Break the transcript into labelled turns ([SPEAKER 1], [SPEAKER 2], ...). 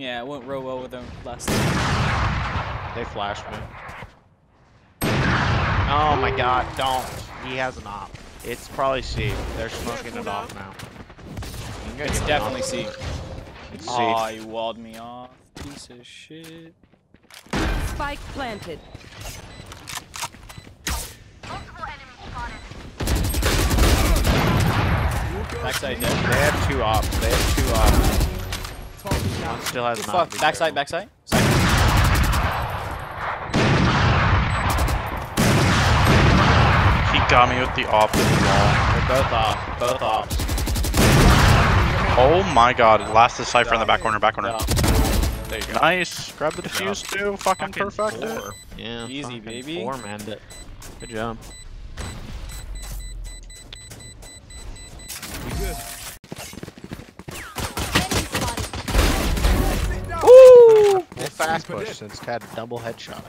[SPEAKER 1] Yeah, it went real well with them last time.
[SPEAKER 2] They flashed me. Oh my god, don't. He has an op. It's probably C. They're smoking it off now. You can get
[SPEAKER 1] It's definitely
[SPEAKER 2] op.
[SPEAKER 1] C.
[SPEAKER 2] It's C.
[SPEAKER 1] Aw, you walled me off. Piece of shit.
[SPEAKER 3] Spike planted.
[SPEAKER 1] Backside
[SPEAKER 2] They have two ops. They have two ops. One still has not.
[SPEAKER 1] Fuck,
[SPEAKER 2] Be
[SPEAKER 1] backside,
[SPEAKER 2] careful.
[SPEAKER 1] backside. Side.
[SPEAKER 4] He got me with the op with the wall.
[SPEAKER 2] They're both off. Both ops.
[SPEAKER 4] Oh my god, last is Cypher in the back corner, back corner.
[SPEAKER 2] There you go.
[SPEAKER 4] Nice. Grab the defuse too. Fucking perfect.
[SPEAKER 2] Four. Yeah.
[SPEAKER 1] Easy, baby.
[SPEAKER 2] Four man it. Good job. Fast push since had a double headshot.